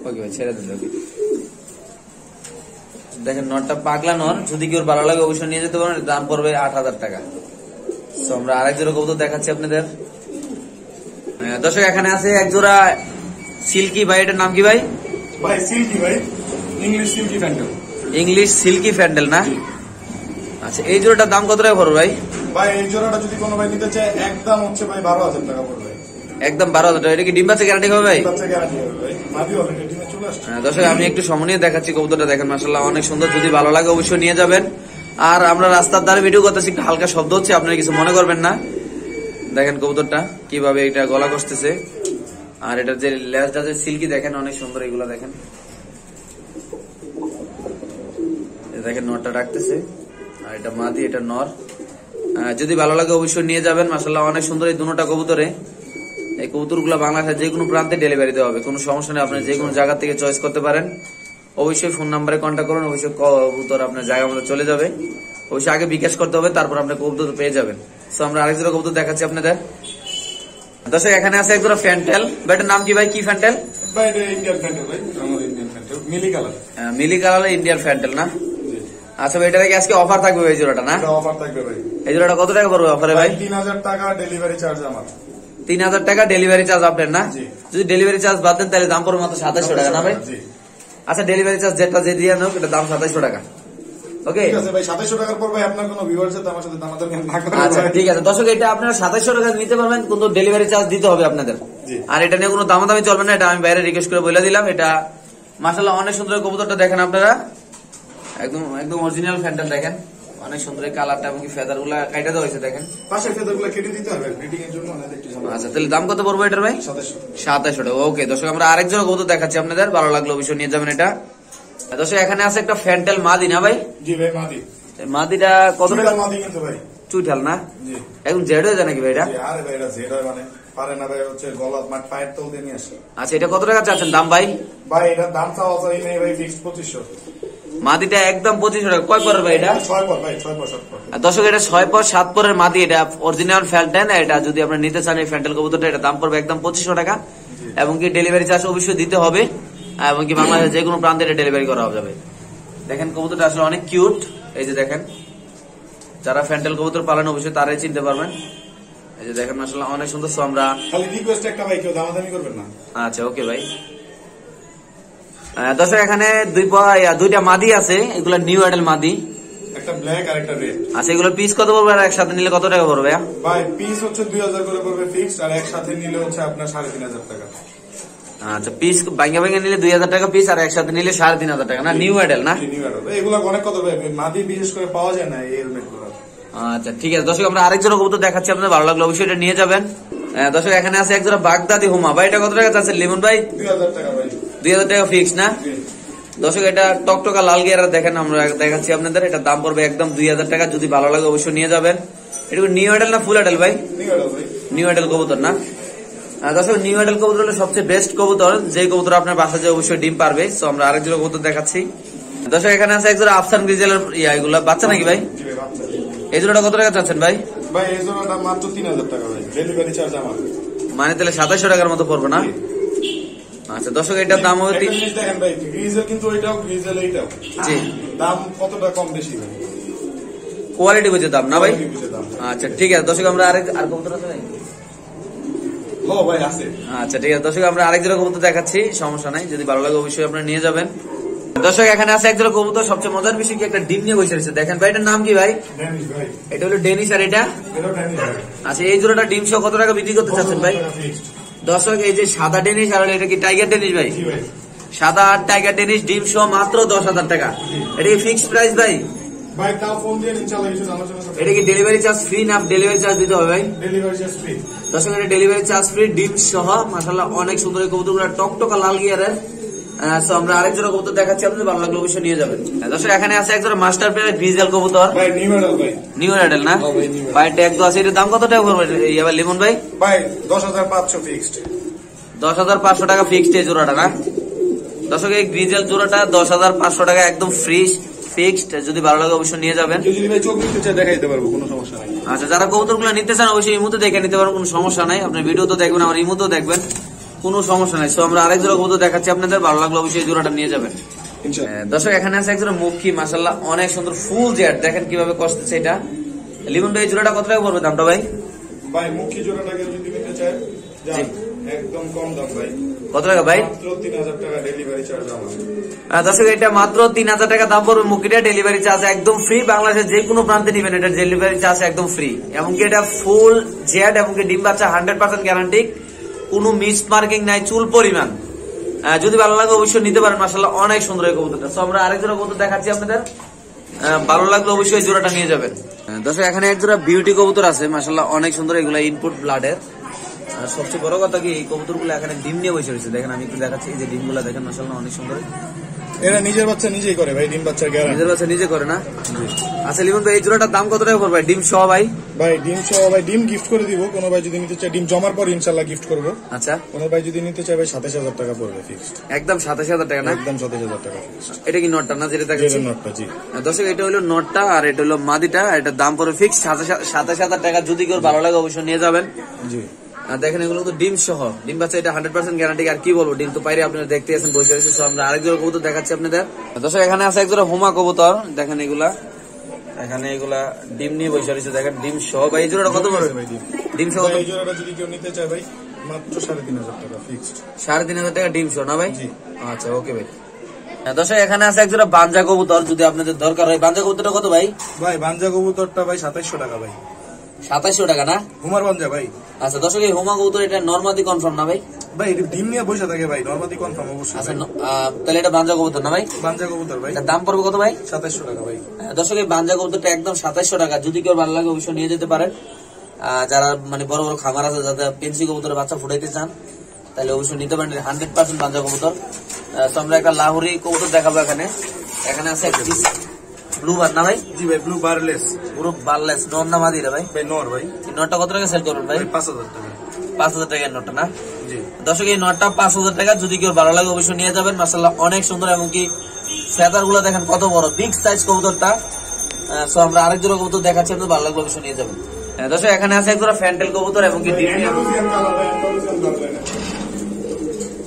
ওকে ভাই ছেড়ে দিন ওকে। দেখেন নটটা পাগলা নর যদি কেউ ভালো লাগে অবশ্যই নিয়ে যেতে পারেন দাম পড়বে আট হাজার টাকা। তো আমরা আরেক জোড়া কবুতর দেখাচ্ছি আপনাদের। দর্শক এখানে আছে এক জোড়া সিল্কি ভাই এটার নাম কি ভাই? ভাই সিল্কি ভাই English silky fantail English silky fantail না? আচ্ছা এই জোড়াটার দাম কত টাকা পড়বে ভাই? ভাই এই জোড়াটা যদি কোনো ভাই নিতে চায় একদম হচ্ছে ভাই বারো হাজার টাকা পড়বে একদম বারো হাজার টাকা। এটা কি ডিম বাচ্চা গ্যারান্টি হবে ভাই? বাচ্চা গ্যারান্টি হবে ভাই। মাদি অলরেডি ডিমে চলে আসছে। হ্যাঁ, দর্শক আমি একটু সময় দেখাচ্ছি কবুতরটা। দেখেন মাসাল্লাহ অনেক সুন্দর। যদি ভালো লাগে অবশ্যই নিয়ে যাবেন। আর আমরা রাস্তার ধারে ভিডিও করতেছি একটু হালকা শব্দ হচ্ছে আপনারা কিছু মনে করবেন না। দেখেন কবুতরটা কীভাবে এটা গলা কষতেছে। আর এটার যে লেজটা যে সিল্কি দেখেন অনেক সুন্দর এগুলা দেখেন এই দেখেন নরটা ডাকতেছে আর এটা মাদি এটা নর। যদি ভালো লাগে অবশ্যই নিয়ে যাবেন। মাসাল্লাহ অনেক সুন্দর এই দুটোটা কবুতরে। এই কবুতরগুলো বাংলাদেশের যে কোনো প্রান্তে ডেলিভারি দেওয়া হবে। কোনো সমস্যা নেই আপনি যে কোনো জায়গা থেকে চয়েস করতে পারেন। অবশ্যই ফোন নাম্বারে কন্ট্যাক্ট করুন অবশ্যই কবুতর আপনার জায়গা মতো চলে যাবে। অবশ্যই আগে বিকাশ করতে হবে তারপর আপনি কবুতর পেয়ে যাবেন। সো আমরা আরেক জোড়া কবুতর দেখাচ্ছি আপনাদের। দর্শক এখানে আছে এক জোড়া ফ্যান্টেল। বেটার নাম কি ভাই? কি fantail? Mealy colour. Mealy colour Indian fantail না? আচ্ছা এটা কি আজকে অফার থাকবে এই জোড়াটা না? অফার থাকবে ভাই। এই জোড়াটা কত টাকা পড়বে অফারে ভাই? টাকা ডেলিভারি চার্জ আমার। তিন হাজার টাকা ডেলিভারি চার্জ আপনার না? যদি ডেলিভারি চার্জ বাদ দেন তাহলে দাম পড়বে মাত্র সাতাশশো টাকা না ভাই? আচ্ছা ডেলিভারি চার্জ যেটা যে দিয়ে এটা দাম সাতাশশো টাকা। ওকে ঠিক আছে আচ্ছা ঠিক আছে। দর্শক এটা আপনারা সাতাশশো টাকা নিতে পারবেন কিন্তু ডেলিভারি চার্জ দিতে হবে আপনাদের। আর এটা নিয়ে কোনো দামাদামি চলবে না এটা আমি বাইরে রিকোয়েস্ট করে বলে দিলাম। এটা মাসাল্লাহ অনেক সুন্দর কবুতরটা দেখেন আপনারা। একদম একদম অরিজিনাল ফ্যান্টাল দেখেন। অনেক সুন্দর কালারটা এবং ফেদারগুলা কাইটা দেওয়া হয়েছে দেখেন। পাশের ফেদারগুলো কেটে দিতে হবে ব্রিডিং এর জন্য আচ্ছা তাহলে দাম কত পড়বে এটার ভাই? সাতাশশো। টাকা ওকে দর্শক আমরা আরেকজন কবুতর দেখাচ্ছি আপনাদের। ভালো লাগল অবশ্যই নিয়ে যাবেন এটা। দর্শক এখানে আছে একটা ফ্যান্টেল মাদি না ভাই? জি ভাই মাদি। মাদিটা কত টাকা? মাদি কিন্তু ভাই। চুইঠাল না? জি। এখন জেড হয়ে যায় নাকি ভাই এটা? আরে ভাই এটা যেটা মানে পারে না ভাই হচ্ছে গলা মাঠ পায়ের তল দিয়ে নিয়ে আসে। আচ্ছা এটা কত টাকা চাচ্ছেন দাম ভাই? ভাই এটার দাম চাওয়া চাই নেই ভাই ফিক্স পঁচিশশো। মাদিটা একদম পঁচিশশো টাকা কয় ভাই এটা? পর ভাই সাত দর্শক এটা ছয় পর সাত পরের মাদি এটা অরিজিনাল ফ্যালটেন এটা যদি আপনি নিতে চান এই ফ্যান্টেল কবুতরটা এটা দাম পড়বে একদম পঁচিশশো টাকা। এবং কি ডেলিভারি চার্জ অবশ্যই দিতে হবে। এবং কি বাংলাদেশের যে কোনো প্রান্তে এটা ডেলিভারি করা যাবে। দেখেন কবুতরটা আসলে অনেক কিউট এই যে দেখেন যারা ফ্যান্টেল কবুতর পালন অবশ্যই তারাই চিনতে পারবেন। এই যে দেখেন আসলে অনেক সুন্দর আমরা খালি রিকোয়েস্ট একটা ভাই কেউ দামাদামি করবেন না। আচ্ছা ওকে ভাই। দর্শক এখানে দুই দুইটা মাদি আছে। এগুলো নিউ অ্যাডেল মাদি। একটা ব্ল্যাক আর একটা রেড আচ্ছা এগুলো পিস কত পড়বে আর একসাথে নিলে কত টাকা পড়বে ভাইয়া? ভাই পিস হচ্ছে দুই হাজার করে পড়বে ফিক্স আর একসাথে নিলে হচ্ছে আপনার সাড়ে তিন হাজার টাকা। আচ্ছা পিস নিলে দুই হাজার টাকা পিস আর একসাথে নিলে সাড়ে তিন হাজার টাকা। না নিউ অ্যাডেল না। এগুলো অনেক কত মাদি বিশেষ করে পাওয়া যায় না এই হেলমেট আচ্ছা ঠিক আছে। দর্শক আমরা আরেক জোড়া কবুতর দেখাচ্ছি আপনাদের ভালো লাগল অবশ্যই এটা নিয়ে যাবেন। দর্শক এখানে আছে এক জোড়া বাগদাদি হুমা। ভাই এটা কত টাকা লিমন ভাই? দুই হাজার টাকা দুই হাজার টাকা ফিক্স না। দর্শক এটা টকটকা লাল গিয়ারা দেখেন আমরা দেখাচ্ছি আপনাদের এটা দাম পড়বে একদম দুই হাজার টাকা। যদি ভালো লাগে অবশ্যই নিয়ে যাবেন। এটা নিউ না ফুল ভাই? নিউ কবুতর না? দর্শক নিউ অ্যাডেল কবুতর হলো সবচেয়ে বেস্ট কবুতর। যে কবুতর আপনার বাসায় যে অবশ্যই ডিম পারবে। তো আমরা আরেক জোড়া কবুতর দেখাচ্ছি। দর্শক এখানে আছে এক জোড়া আফসান গ্রিজেলের ইয়া এগুলা। বাচ্চা নাকি ভাই। এই জোড়াটা কত টাকা চাচ্ছেন ভাই? ভাই এই জোড়ার দাম মাত্র তিন হাজার টাকা ভাই। ডেলিভারি চার্জ আমার। মানে তাহলে সাতাশশো টাকার মতো পড়বে না? আচ্ছা দর্শক এটার দাম হবে জিনিস দেখেন ভাই গ্রিজেল কিন্তু ওইটাও গ্রিজেল এইটাও। জি। দাম কতটা কম বেশি কোয়ালিটি বুঝে দাম না ভাই? আচ্ছা ঠিক আছে দর্শক আমরা আরেক আর কবুতর আছে ভাই আচ্ছা ঠিক আছে দর্শক আমরা আরেক জোড়া কবুতর দেখাচ্ছি সমস্যা নাই যদি ভালো লাগে অবশ্যই আপনারা নিয়ে যাবেন। দর্শক এখানে আছে এক জোড়া কবুতর সবচেয়ে মজার বিষয় কি একটা ডিম নিয়ে বসে রয়েছে। দেখেন ভাই এটার নাম কি ভাই? এটা হলো ডেনিস আর এটা? আচ্ছা এই জোড়াটা ডিম সহ কত টাকা বিক্রি করতে চাচ্ছেন ভাই? দর্শক এই যে সাদা ডেনিস আর এটা কি টাইগার ডেনিস ভাই? সাদা আর টাইগার ডেনিস ডিম সহ মাত্র দশ হাজার টাকা। এটা কি ফিক্সড প্রাইস ভাই? এটা কি ডেলিভারি চার্জ ফ্রি না ডেলিভারি চার্জ দিতে হবে ভাই? ডেলিভারি চার্জ ফ্রি দর্শক এটা ডেলিভারি চার্জ ফ্রি ডিম সহ মাসাল্লাহ অনেক সুন্দর কবুতরগুলো টকটকা লাল গিয়ারের তো আমরা আরেক জোড়া কবুতর দেখাচ্ছি আপনাদের ভালো লাগল অবশ্যই নিয়ে যাবেন। হ্যাঁ, দর্শক এখানে আছে এক জোড়া মাস্টার ভিজেল কবুতর। ভাই নিউ মডেল ভাই। নিউ অ্যাডেল না? হ্যাঁ ভাই, ট্যাগ তো আছে দাম কত টাকা লিমন ভাই? ভাই দশ হাজার পাঁচশো ফিক্সড দশ হাজার পাঁচশো টাকা ফিক্সড এই জোড়াটা না? দর্শক এই গ্রিজেল জোড়াটা দশ হাজার পাঁচশো টাকা একদম ফ্রি ফিক্সড যদি ভালো লাগে অবশ্যই নিয়ে যাবেন। যদি ভাই চোখ নিতে পারব কোনো সমস্যা নাই। আচ্ছা যারা কবুতরগুলো নিতে চান অবশ্যই ইমুতে দেখে নিতে পারেন কোনো সমস্যা নাই। আপনি ভিডিও তো দেখবেন আমার ইমুতেও দেখবেন। কোনো সমস্যা নাই। সো আমরা আরেক জোড়া কবুতর দেখাচ্ছি। আপনাদের ভালো লাগল অবশ্যই জোড়াটা নিয়ে যাবেন। দর্শক এখানে আছে একজন মুখী মাসাল্লাহ অনেক সুন্দর ফুল জেট দেখেন কীভাবে কষতেছে এটা। লিমন ভাই জোড়াটা কত টাকা পড়বে দামটা ভাই? ভাই মুখী জোড়াটা কেউ যদি নিতে চায় একদম কম দাম ভাই। কত টাকা ডেলিভারি চার্জ দর্শক এটা মাত্র তিন হাজার টাকা দাম পড়বে মুখিটা। ডেলিভারি চার্জ একদম ফ্রি বাংলাদেশের যে কোনো প্রান্তে নিবেন এটা। ডেলিভারি চার্জ একদম ফ্রি এমনকি এটা ফুল জেড এমনকি ডিম বাচ্চা হান্ড্রেড পার্সেন্ট গ্যারান্টি কোনো মিস মার্কিং নাই, চুল পরিমাণ। যদি ভালো লাগে অবশ্যই নিতে পারেন মাসাল্লাহ অনেক সুন্দর এই কবুতরটা। তো আমরা আরেক জোড়া কবুতর দেখাচ্ছি আপনাদের। ভালো লাগলে অবশ্যই জোড়াটা নিয়ে যাবেন। দর্শক, এখানে এক জোড়া বিউটি কবুতর আছে মাসাল্লাহ অনেক সুন্দর, এগুলো ইনপুট ব্লাডের সবচেয়ে বড় কথা কি, এই কবুতরগুলো এখানে ডিম নিয়ে বসে রয়েছে। দেখেন, আমি একটু দেখাচ্ছি, এই যে ডিমগুলো, দেখেন মাসাল্লাহ অনেক সুন্দর। এরা নিজের বাচ্চা নিজেই করে ভাই ডিম গ্যারান্টি। নিজের বাচ্চা নিজে করে না? আচ্ছা লিমন ভাই এই জোড়াটার দাম কত টাকা পড়বে? ডিম সহ ভাই? ভাই ডিম সহ ভাই ডিম গিফট করে দিব। কোনো ভাই যদি নিতে চায় ডিম জমার পর ইনশাল্লাহ গিফট করব। আচ্ছা। কোনো ভাই যদি নিতে চায় ভাই সাতাশ হাজার টাকা পড়বে ফিক্সড একদম সাতাশ হাজার টাকা না? একদম সাতাশ হাজার টাকা এটা কি নটটা না যেটা দেখাচ্ছি? জেরের নটটা জি। দর্শক এটা হলো নটটা আর এটা হলো মাদিটা। এটার দাম পড়বে ফিক্স সাতাশ হাজার টাকা যদি কেউ ভালো লাগে অবশ্যই নিয়ে যাবেন। জি। দেখেন এগুলো তো ডিম সহ। ডিম বাচ্চা এটা হান্ড্রেড পার্সেন্ট গ্যারান্টি আর কি বলব ডিম তো বাইরে আপনারা দেখতে আছেন বসে রয়েছে So আমরা আরেক জোড়া কবুতর দেখাচ্ছি আপনাদের। দর্শক এখানে আছে এক জোড়া হোমা কবুতর। দেখেন এগুলা। এখানে এগুলা ডিম নিয়ে বসে রয়েছে। দেখেন ডিম সহ। ভাই এই জোড়াটা কত পড়বে ভাই ডিম। সহ এই জোড়াটা যদি কেউ নিতে চায় ভাই মাত্র সাড়ে তিন হাজার টাকা ফিক্সড সাড়ে তিন হাজার টাকা ডিম শো না ভাই? আচ্ছা ওকে ভাই। হ্যাঁ, দর্শক এখানে আছে একজোড়া বাঞ্জা কবুতর। যদি আপনাদের দরকার হয় বাঞ্জা কবুতরটা কত ভাই? ভাই বাঞ্জা কবুতরটা ভাই সাতাইশশো টাকা ভাই। সাতাইশশো টাকা না? হুমার বাঞ্জা ভাই। আচ্ছা দর্শক এই হোমা কবুতর এটা নর্মাদি কনফার্ম না ভাই? ভাই এটা ডিম নিয়ে বসে থাকে ভাই নর্মাদি কনফার্ম অবশ্যই আচ্ছা তাহলে এটা বাঞ্জা কবুতর না ভাই? বাঞ্জা কবুতর ভাই। দাম পড়বে কত ভাই? সাতাইশশো টাকা ভাই। হ্যাঁ, দর্শক এই বাঞ্জা কবুতরটা একদম সাতাইশশো টাকা। যদি কেউ ভালো লাগে অবশ্যই নিয়ে যেতে পারেন। যারা মানে বড় বড় খামার আছে যাতে পেন্সি কবুতরের বাচ্চা ফুটাইতে চান তাহলে অবশ্যই নিতে পারেন। হান্ড্রেড পার্সেন্ট বাঞ্জা কবুতর। তো আমরা একটা লাহুরি কবুতর দেখাবো এখানে। এখানে আছে ব্লু বার না ভাই? জি ভাই ব্লু বারলেস পুরো বারলেস নর না মাদি রে ভাই। ভাই নর ভাই। এই নটটা কত টাকা সেল করবেন ভাই? পাঁচ হাজার টাকা। পাঁচ হাজার টাকার নটটা না? জি। দর্শক এই নটটা পাঁচ হাজার টাকা যদি কেউ ভালো লাগে অবশ্যই নিয়ে যাবেন। মাসাল্লাহ অনেক সুন্দর এবং কি ফেদারগুলো দেখেন কত বড়। বিগ সাইজ কবুতরটা। সো আমরা আরেক জোড়া কবুতর দেখাচ্ছি আপনার ভালো লাগবে অবশ্যই নিয়ে যাবেন। দর্শক এখানে আছে একজোড়া ফ্যান্টেল কবুতর এবং কি ডিম।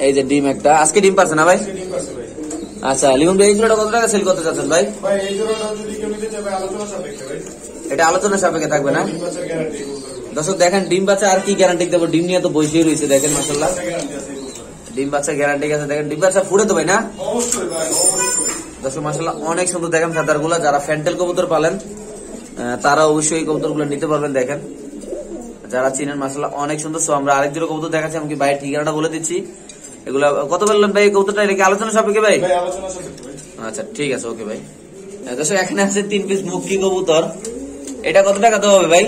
এই যে ডিম একটা। আজকে ডিম পারছে না ভাই? ডিম আছে ভাই আচ্ছা লিমন ভাই এই জোড়াটা কত টাকা সেল করতে চাচ্ছেন ভাই? ভাই এই জোড়াটা যদি কেউ নিতে চাবে আলোচনা সাপেক্ষে ভাই। এটা আলোচনা সাপেক্ষে থাকবে না? দর্শক দেখেন ডিম বাচ্চা আর কি গ্যারান্টি দেবো? ডিম নিয়ে তো বসেই রয়েছে দেখেন মাসাল্লাহ। ডিম বাচ্চা গ্যারান্টি আছে দেখেন ডিম বাচ্চা ফুড়ে তো ভাই না? দর্শক মাসাল্লাহ অনেক সুন্দর দেখেন ফেদারগুলা যারা ফ্যান্টেল কবুতর পালেন তারা অবশ্যই এই কবুতরগুলো নিতে পারবেন দেখেন। যারা চিনেন মাসাল্লাহ অনেক সুন্দর সো আমরা আরেক জোড়া কবুতর দেখাচ্ছি আমি ভাই ঠিকানাটা বলে দিচ্ছি? এগুলা কত বললেন ভাই কবুতরটা? এটা কি আলোচনা সাপেক্ষে ভাই? আচ্ছা ঠিক আছে ওকে ভাই। দর্শক এখানে আছে তিন পিস মুক্তি কবুতর। এটা কত টাকা দেওয়া হবে ভাই?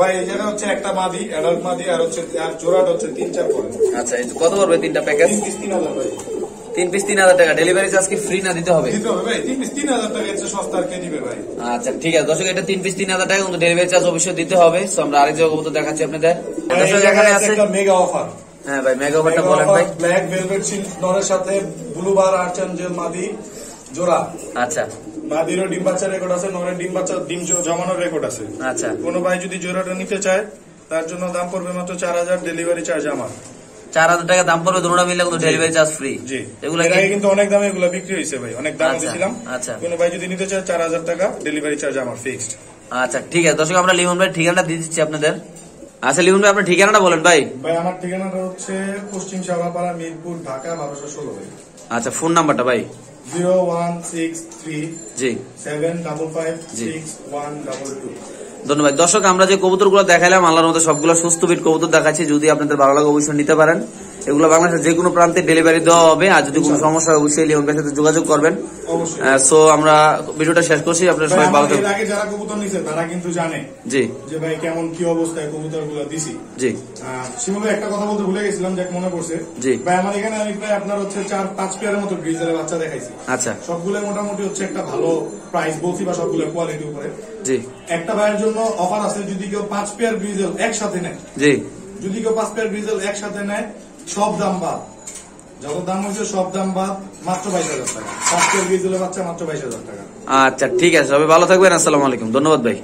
ভাই এই হচ্ছে একটা মাদি অ্যাডাল্ট মাদি আর হচ্ছে আর জোড়াটা হচ্ছে তিন চার পরে আচ্ছা কত পড়বে তিনটা প্যাকেজ তিন হাজার ভাই। তিন পিস তিন হাজার টাকা। ডেলিভারি চার্জ কি ফ্রি না দিতে হবে? দিতে হবে ভাই তিন পিস তিন হাজার টাকা হচ্ছে সস্তা আর কে দিবে ভাই? আচ্ছা ঠিক আছে। দর্শক এটা তিন পিস তিন হাজার টাকা কিন্তু ডেলিভারি চার্জ অবশ্যই দিতে হবে। আমরা আরেক জায়গা দেখাচ্ছি আপনাদের। দর্শক এখানে আছে আছে মেগা অফার হ্যাঁ ভাই মেগা অফারটা বলেন ভাই। ব্ল্যাক ভেলভেট সিল্ক নরের সাথে ব্লু বার আর্চাঞ্জেল মাদি জোড়া। আচ্ছা। মাদিরও ডিম বাচ্চা রেকর্ড আছে নরের ডিম বাচ্চা ডিম জমানোর রেকর্ড আছে। আচ্ছা। কোনো ভাই যদি জোড়াটা নিতে চায় তার জন্য দাম পড়বে মাত্র চার হাজার ডেলিভারি চার্জ আমার। চার হাজার টাকা দাম পড়বে দুটোটা মিলে কিন্তু ডেলিভারি চার্জ ফ্রি এগুলো কিন্তু অনেক দামে এগুলো বিক্রি হয়েছে ভাই অনেক দাম আচ্ছা, দিয়েছিলাম। আচ্ছা। কোনো ভাই যদি নিতে চায় চার হাজার টাকা ডেলিভারি চার্জ আমার ফিক্সড আচ্ছা ঠিক আছে। দর্শক আমরা লিমন ভাই ঠিকানাটা দিয়ে দিচ্ছি আপনাদের। আচ্ছা লিখুন ভাই আপনার ঠিকানাটা বলেন ভাই। ভাই আমার ঠিকানাটা হচ্ছে পশ্চিম সাভাপাড়া মিরপুর ঢাকা বারোশো ষোলো। আচ্ছা ফোন নাম্বারটা ভাই। জিরো ওয়ান সিক্স থ্রি জি। Seven double five. Six one double two. ধন্যবাদ। দর্শক আমরা যে কবুতরগুলো দেখালাম আল্লাহর মতো সবগুলো সুস্থ বিট কবুতর দেখাচ্ছি। যদি আপনাদের ভালো লাগে অবশ্যই নিতে পারেন। এগুলো বাংলাদেশের যে কোনো প্রান্তে ডেলিভারি দেওয়া হবে। আর যদি কোনো সমস্যা হয় অবশ্যই ভাইয়ের সাথে যোগাযোগ করবেন। সো আমরা ভিডিওটা শেষ করছি। আপনারা সবাই ভালো থাকবেন। আগে যারা কবুতর নিছে তারা কিন্তু জানে জি। যে ভাই কেমন কি অবস্থায় কবুতরগুলো দিছি। জি। শিমুলে একটা কথা বলতে ভুলে গেছিলাম যাক মনে পড়ছে। জি। ভাই আমার এখানে আমি প্রায় আপনার হচ্ছে চার পাঁচ পেয়ারের মতো গ্রিজের বাচ্চা দেখাইছি। আচ্ছা। সবগুলো মোটামুটি হচ্ছে একটা ভালো প্রাইস বলছি বা সবগুলো কোয়ালিটি উপরে। জি। একটা ভাইয়ের জন্য অফার আছে যদি কেউ পাঁচ পেয়ার গ্রিজেল একসাথে নেয়। জি। যদি কেউ পাঁচ পেয়ার গ্রিজেল একসাথে নেয় সব দাম বাদ। যত দাম হয়েছে সব দাম বাদ মাত্র বাইশ হাজার টাকা। পাঁচ কেজি দিলে বাচ্চা মাত্র বাইশ হাজার টাকা। আচ্ছা ঠিক আছে। সবাই ভালো থাকবেন। আসসালামু আলাইকুম। ধন্যবাদ ভাই।